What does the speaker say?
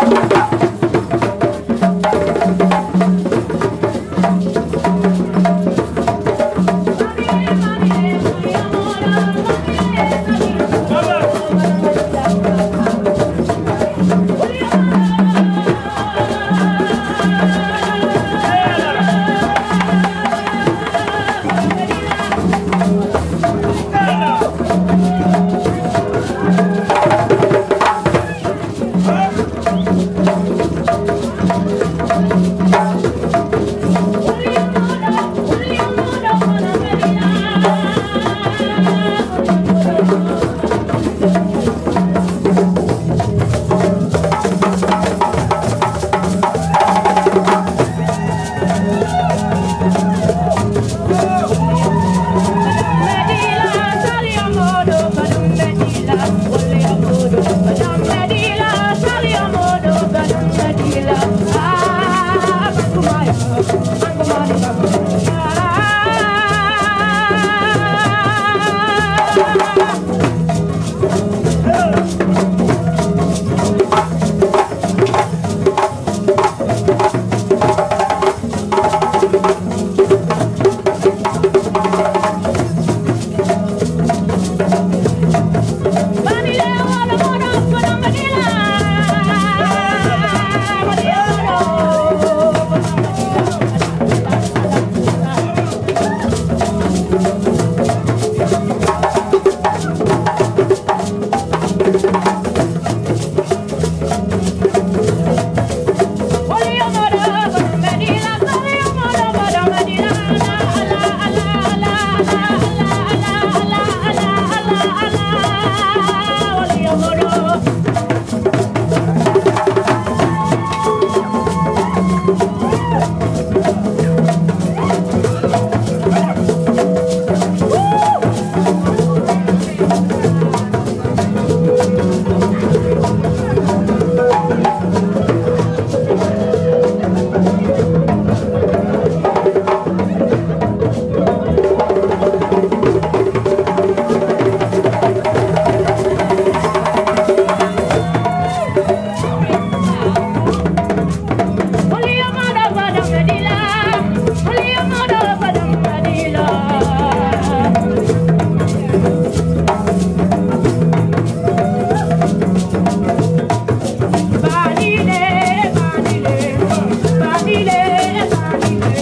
Thank Ay,